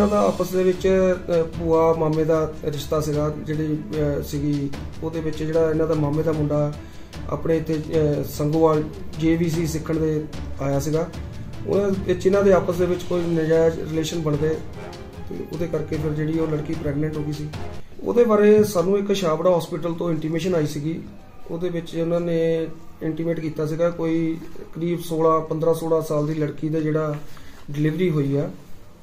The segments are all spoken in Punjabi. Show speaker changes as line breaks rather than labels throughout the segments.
ਇਹਨਾਂ ਦਾ ਆਪਸ ਦੇ ਵਿੱਚ ਭੂਆ ਮਾਮੇ ਦਾ ਰਿਸ਼ਤਾ ਸੀਗਾ ਜਿਹੜੀ ਸੀਗੀ। ਉਹਦੇ ਵਿੱਚ ਜਿਹੜਾ ਇਹਨਾਂ ਦਾ ਮਾਮੇ ਦਾ ਮੁੰਡਾ ਆਪਣੇ ਇੱਥੇ ਅ, ਸੰਗੋਵਾਲ ਜੀਵੀਸੀ ਸਿੱਖਣ ਦੇ ਆਇਆ ਸੀਗਾ। ਉਹਨਾਂ ਵਿੱਚ ਇਹਨਾਂ ਦੇ ਆਪਸ ਦੇ ਵਿੱਚ ਕੋਈ ਨਜਾਇਜ਼ ਰਿਲੇਸ਼ਨ ਬਣ ਗਏ ਤੇ ਉਹਦੇ ਕਰਕੇ ਫਿਰ ਜਿਹੜੀ ਉਹ ਲੜਕੀ ਪ੍ਰੈਗਨੈਂਟ ਹੋ ਗਈ ਸੀ। ਉਹਦੇ ਬਾਰੇ ਸਾਨੂੰ ਇੱਕ ਛਾਬੜਾ ਹਸਪੀਟਲ ਤੋਂ ਇੰਟੀਮੇਸ਼ਨ ਆਈ ਸੀਗੀ। ਉਹਦੇ ਵਿੱਚ ਉਹਨਾਂ ਨੇ ਇੰਟੀਮੇਟ ਕੀਤਾ ਸੀਗਾ ਕੋਈ ਕਰੀਬ 16 15 16 ਸਾਲ ਦੀ ਲੜਕੀ ਦਾ ਜਿਹੜਾ ਡਿਲੀਵਰੀ ਹੋਈ ਆ।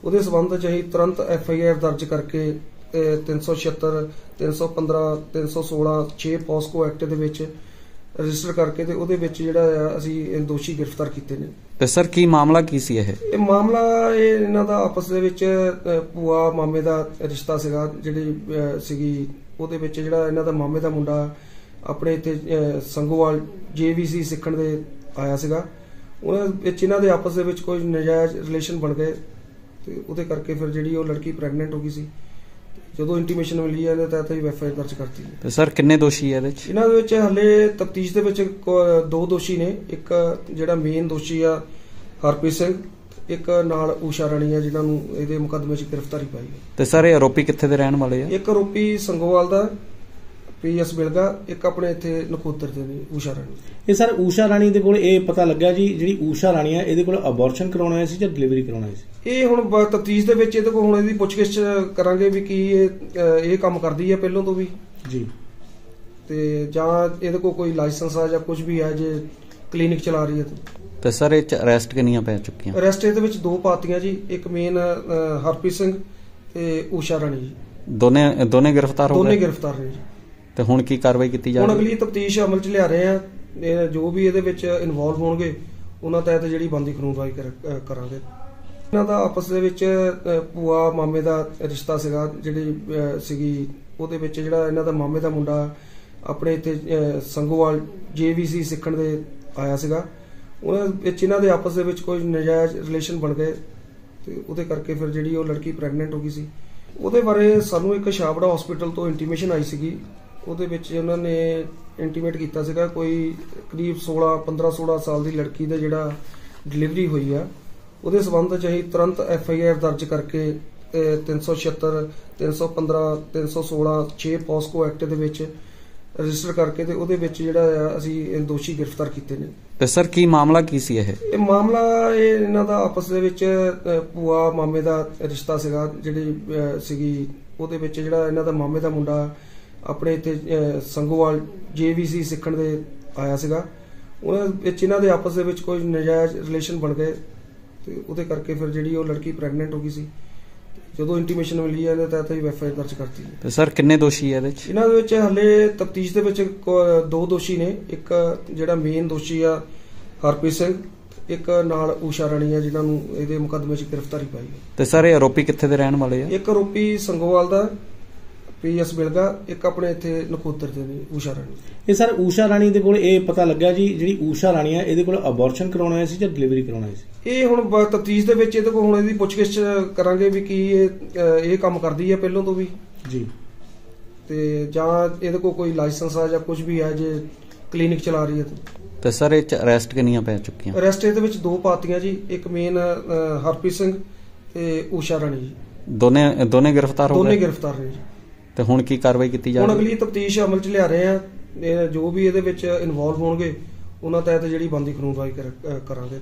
ਉਹਦੇ ਸਬੰਧ ਚ ਅਸੀਂ ਤੁਰੰਤ ਐਫ ਆਈ ਆਰ ਦਰਜ ਕਰਕੇ ਅਹ, 376 315 316 6 ਪੋਸਕੋ ਐਕਟ ਦੇ ਵਿੱਚ ਰਜਿਸਟਰ ਕਰਕੇ ਤੇ ਉਹਦੇ ਵਿੱਚ ਜਿਹੜਾ ਆ ਅਸੀਂ ਇਹ ਦੋਸ਼ੀ ਗ੍ਰਿਫਤਾਰ ਕੀਤੇ ਨੇ।
ਤੇ ਸਰ ਕੀ ਮਾਮਲਾ ਕੀ ਸੀ ਇਹ?
ਇਹ ਮਾਮਲਾ ਇਹ ਇਹਨਾਂ ਦਾ ਆਪਸ ਦੇ ਵਿੱਚ ਭੂਆ ਮਾਮੇ ਦਾ ਰਿਸ਼ਤਾ ਸੀਗਾ ਜਿਹੜੀ ਸੀਗੀ ਉਹਦੇ ਵਿੱਚ ਜਿਹੜਾ ਇਹਨਾਂ ਦਾ ਮਾਮੇ ਦਾ ਮੁੰਡਾ ਆਪਣੇ ਇੱਥੇ ਸੰਗੋਵਾਲ ਜੀਵੀਸੀ ਸਿੱਖਣ ਦੇ ਆਇਆ ਸੀਗਾ। ਉਹਨਾਂ ਵਿੱਚ ਇਹਨਾਂ ਦੇ ਆਪਸ ਦੇ ਵਿੱਚ ਕੋਈ ਨਜਾਇਜ਼ ਰਿਲੇਸ਼ਨ ਬਣ ਗਏ। ਤੇ ਉਹਦੇ ਕਰਕੇ ਫਿਰ ਜਿਹੜੀ ਉਹ ਲੜਕੀ ਪ੍ਰੈਗਨੈਂਟ ਹੋ ਗਈ ਸੀ ਜਦੋਂ ਇੰਟੀਮੇਸ਼ਨ ਮਿਲੀ ਹੈ ਇਹਦੇ ਤਹਿਤ ਹੀ ਐਫ ਆਈ ਦਰਜ ਕਰਤੀ ਹੈ।
ਤੇ ਸਰ ਕਿੰਨੇ ਦੋਸ਼ੀ ਹੈ ਇਹਦੇ ਚ
ਇਹਨਾਂ ਦੇ ਵਿੱਚ ਹਲੇ ਤਫਤੀਸ਼ ਦੇ ਵਿੱਚ ਦੋ ਦੋਸ਼ੀ ਨੇ ਇੱਕ ਜਿਹੜਾ ਮੇਨ ਦੋਸ਼ੀ ਆ ਹਰਪ੍ਰੀਤ ਸਿੰਘ ਇੱਕ ਨਾਲ ਊਸ਼ਾ ਰਾਣੀ ਆ ਜਿਨ੍ਹਾਂ ਨੂੰ ਇਹਦੇ ਮੁਕੱਦਮੇ 'ਚ ਗ੍ਰਿਫਤਾਰੀ ਪਾਈ ਹੈ
ਤੇ ਸਰ ਇਹ ਆਰੋਪੀ ਕਿੱਥੇ ਦੇ ਰਹਿਣ ਵਾਲੇ ਆ?
ਇੱਕ ਆਰੋਪੀ ਸੰਗੋਵਾਲ ਦਾ ਪੀਐਸ ਬਿਲਗਾ ਇੱਕ ਆਪਣੇ ਇੱਥੇ ਨਕੋਦਰ ਦੇ ਨੇ ਊਸ਼ਾ ਰਾਣੀ।
ਇਹ ਸਰ ਊਸ਼ਾ ਰਾਣੀ ਦੇ ਕੋਲ ਇਹ ਪਤਾ ਲੱਗਾ ਜੀ ਜਿਹੜੀ ਊਸ਼ਾ ਰਾਣੀ ਆ ਇਹਦੇ ਕੋਲ ਅਬੋਰਸ਼ਨ ਕਰਾਉਣਾ ਸੀ ਜਾਂ ਡਿਲੀਵਰੀ ਕਰਾਉਣਾ ਸੀ?
ਇਹ ਹੁਣ ਤਫਤੀਸ਼ ਦੇ ਵਿੱਚ ਇਹਦੇ ਕੋਲ ਹੁਣ ਇਹਦੀ ਪੁੱਛਗਿੱਛ ਕਰਾਂਗੇ ਵੀ ਕੀ ਇਹ ਇਹ ਕੰਮ ਕਰਦੀ ਹੈ ਪਹਿਲਾਂ ਤੋਂ ਵੀ।
ਜੀ।
ਤੇ ਜਾਂ ਇਹਦੇ ਕੋਲ ਕੋਈ ਲਾਇਸੈਂਸ ਆ ਜਾਂ ਕੁਝ ਵੀ ਹੈ ਜੇ ਕਲੀਨਿਕ ਚਲਾ ਰਹੀ ਹੈ ਤਾਂ।
ਤੇ ਸਰ ਇਹ ਚ ਅਰੈਸਟ ਕਿੰਨੀਆਂ ਪੈ ਚੁੱਕੀਆਂ?
ਅਰੈਸਟ ਇਹਦੇ ਵਿੱਚ ਦੋ ਪਾਤੀਆਂ ਜੀ ਇੱਕ ਮੇਨ ਹਰਪ੍ਰੀਤ ਸਿੰਘ ਤੇ ਊਸ਼ਾ ਰਾਣੀ ਜੀ।
ਦੋਨੇ ਦੋਨੇ ਗ੍ਰਿਫਤਾਰ ਹੋ
ਦੋਨੇ
ਗਏ
ਗ੍ਰਿਫਤਾਰ ਨੇ ਜੀ।
ਤੇ ਹੁਣ ਕੀ ਕਾਰਵਾਈ ਕੀਤੀ ਜਾ
ਹੁਣ
ਰਹੀ?
ਅਗਲੀ ਤਫਤੀਸ਼ ਅਮਲ 'ਚ ਲਿਆ ਰਹੇ ਆ। ਇਹ ਜੋ ਵੀ ਇਹਦੇ ਵਿੱਚ ਇਨਵੋਲਵ ਹੋਣਗੇ ਉਹਨਾਂ ਤਹਿਤ ਜਿਹੜੀ ਬੰਦੀ ਅਹ ਕਰਾਂਗੇ। ਇਹਨਾਂ ਦਾ ਆਪਸ ਦੇ ਵਿੱਚ ਭੂਆ ਮਾਮੇ ਦਾ ਰਿਸ਼ਤਾ ਸੀਗਾ ਜਿਹੜੀ ਸੀਗੀ ਉਹਦੇ ਵਿੱਚ ਜਿਹੜਾ ਇਹਨਾਂ ਦਾ ਮਾਮੇ ਦਾ ਮੁੰਡਾ ਆਪਣੇ ਇੱਥੇ ਅਹ, ਸੰਗੋਵਾਲ ਜੀਵੀਸੀ ਸਿੱਖਣ ਦੇ ਆਇਆ ਸੀਗਾ। ਉਹਨਾਂ ਵਿੱਚ ਇਹਨਾਂ ਦੇ ਆਪਸ ਦੇ ਵਿੱਚ ਕੋਈ ਨਜਾਇਜ਼ ਰਿਲੇਸ਼ਨ ਬਣ ਗਏ ਤੇ ਉਹਦੇ ਕਰਕੇ ਫਿਰ ਜਿਹੜੀ ਉਹ ਲੜਕੀ ਪ੍ਰੈਗਨੈਂਟ ਹੋ ਗਈ ਸੀ। ਉਹਦੇ ਬਾਰੇ ਸਾਨੂੰ ਇੱਕ ਛਾਬੜਾ ਹਸਪੀਟਲ ਤੋਂ ਇੰਟੀਮੇਸ਼ਨ ਆਈ ਸੀਗੀ। ਉਹਦੇ ਵਿੱਚ ਉਹਨਾਂ ਨੇ ਇੰਟੀਮੇਟ ਕੀਤਾ ਸੀਗਾ ਕੋਈ ਕਰੀਬ 16 15 16 ਸਾਲ ਦੀ ਲੜਕੀ ਦਾ ਜਿਹੜਾ ਡਿਲੀਵਰੀ ਹੋਈ ਆ। ਉਹਦੇ ਸਬੰਧ ਚ ਅਸੀਂ ਤੁਰੰਤ ਐਫ ਆਈ ਆਰ ਦਰਜ ਕਰਕੇ ਅਹ, 376 315 316 6 ਪੋਸਕੋ ਐਕਟ ਦੇ ਵਿੱਚ ਰਜਿਸਟਰ ਕਰਕੇ ਤੇ ਉਹਦੇ ਵਿੱਚ ਜਿਹੜਾ ਆ ਅਸੀਂ ਇਹ ਦੋਸ਼ੀ ਗ੍ਰਿਫਤਾਰ ਕੀਤੇ ਨੇ।
ਤੇ ਸਰ ਕੀ ਮਾਮਲਾ ਕੀ ਸੀ ਇਹ?
ਇਹ ਮਾਮਲਾ ਇਹ ਇਹਨਾਂ ਦਾ ਆਪਸ ਦੇ ਵਿੱਚ ਭੂਆ ਮਾਮੇ ਦਾ ਰਿਸ਼ਤਾ ਸੀਗਾ ਜਿਹੜੀ ਸੀਗੀ ਉਹਦੇ ਵਿੱਚ ਜਿਹੜਾ ਇਹਨਾਂ ਦਾ ਮਾਮੇ ਦਾ ਮੁੰਡਾ ਆਪਣੇ ਇੱਥੇ ਸੰਗੋਵਾਲ ਜੀਵੀਸੀ ਸਿੱਖਣ ਦੇ ਆਇਆ ਸੀਗਾ। ਉਹਨਾਂ ਵਿੱਚ ਇਹਨਾਂ ਦੇ ਆਪਸ ਦੇ ਵਿੱਚ ਕੋਈ ਨਜਾਇਜ਼ ਰਿਲੇਸ਼ਨ ਬਣ ਗਏ। ਤੇ ਉਹਦੇ ਕਰਕੇ ਫਿਰ ਜਿਹੜੀ ਉਹ ਲੜਕੀ ਪ੍ਰੈਗਨੈਂਟ ਹੋ ਗਈ ਸੀ ਜਦੋਂ ਇੰਟੀਮੇਸ਼ਨ ਮਿਲੀ ਹੈ ਇਹਦੇ ਤਹਿਤ ਹੀ ਐਫ ਆਈ ਦਰਜ ਕਰਤੀ ਹੈ।
ਤੇ ਸਰ ਕਿੰਨੇ ਦੋਸ਼ੀ ਹੈ ਇਹਦੇ ਚ
ਇਹਨਾਂ ਦੇ ਵਿੱਚ ਹਲੇ ਤਫਤੀਸ਼ ਦੇ ਵਿੱਚ ਦੋ ਦੋਸ਼ੀ ਨੇ ਇੱਕ ਜਿਹੜਾ ਮੇਨ ਦੋਸ਼ੀ ਆ ਹਰਪ੍ਰੀਤ ਸਿੰਘ ਇੱਕ ਨਾਲ ਊਸ਼ਾ ਰਾਣੀ ਆ ਜਿਨ੍ਹਾਂ ਨੂੰ ਇਹਦੇ ਮੁਕੱਦਮੇ 'ਚ ਗ੍ਰਿਫਤਾਰੀ ਪਾਈ ਹੈ
ਤੇ ਸਰ ਇਹ ਆਰੋਪੀ ਕਿੱਥੇ ਦੇ ਰਹਿਣ ਵਾਲੇ ਆ?
ਇੱਕ ਆਰੋਪੀ ਸੰਗੋਵਾਲ ਦਾ ਪੀਐਸ ਬਿਲਗਾ ਇੱਕ ਆਪਣੇ ਇੱਥੇ ਨਕੋਦਰ ਦੇ ਨੇ ਊਸ਼ਾ ਰਾਣੀ।
ਇਹ ਸਰ ਊਸ਼ਾ ਰਾਣੀ ਦੇ ਕੋਲ ਇਹ ਪਤਾ ਲੱਗਾ ਜੀ ਜਿਹੜੀ ਊਸ਼ਾ ਰਾਣੀ ਆ ਇਹਦੇ ਕੋਲ ਅਬੋਰਸ਼ਨ ਕਰਾਉਣਾ ਆਇਆ ਸੀ ਜਾਂ ਡਿਲੀਵਰੀ ਕਰਾਉਣਾ ਆਇਆ ਸੀ?
ਇਹ ਹੁਣ ਤਫਤੀਸ਼ ਦੇ ਵਿੱਚ ਇਹਦੇ ਕੋਲ ਹੁਣ ਇਹਦੀ ਪੁੱਛਗਿੱਛ ਕਰਾਂਗੇ ਵੀ ਕੀ ਇਹ ਇਹ ਕੰਮ ਕਰਦੀ ਹੈ ਪਹਿਲਾਂ ਤੋਂ ਵੀ।
ਜੀ।
ਤੇ ਜਾਂ ਇਹਦੇ ਕੋਲ ਕੋਈ ਲਾਇਸੈਂਸ ਆ ਜਾਂ ਕੁਝ ਵੀ ਹੈ ਜੇ ਕਲੀਨਿਕ ਚਲਾ ਰਹੀ ਹੈ ਤਾਂ।
ਤੇ ਸਰ ਇਹ ਚ ਅਰੈਸਟ ਕਿੰਨੀਆਂ ਪੈ ਚੁੱਕੀਆਂ?
ਅਰੈਸਟ ਇਹਦੇ ਵਿੱਚ ਦੋ ਪਾਤੀਆਂ ਜੀ ਇੱਕ ਮੇਨ ਹਰਪ੍ਰੀਤ ਸਿੰਘ ਤੇ ਊਸ਼ਾ ਰਾਣੀ ਜੀ।
ਦੋਨੇ ਦੋਨੇ ਗ੍ਰਿਫਤਾਰ ਹੋ
ਦੋਨੇ
ਗਏ
ਗ੍ਰਿਫਤਾਰ ਨੇ ਜੀ।
ਤੇ ਹੁਣ ਕੀ ਕਾਰਵਾਈ ਕੀਤੀ ਜਾ
ਹੁਣ
ਰਹੀ?
ਅਗਲੀ ਤਫਤੀਸ਼ ਅਮਲ 'ਚ ਲਿਆ ਰਹੇ ਆ। ਇਹ ਜੋ ਵੀ ਇਹਦੇ ਵਿੱਚ ਇਨਵੋਲਵ ਹੋਣਗੇ ਉਹਨਾਂ ਤਹਿਤ ਜਿਹੜੀ ਬੰਦੀ ਅਹ ਕਰਾਂਗੇ।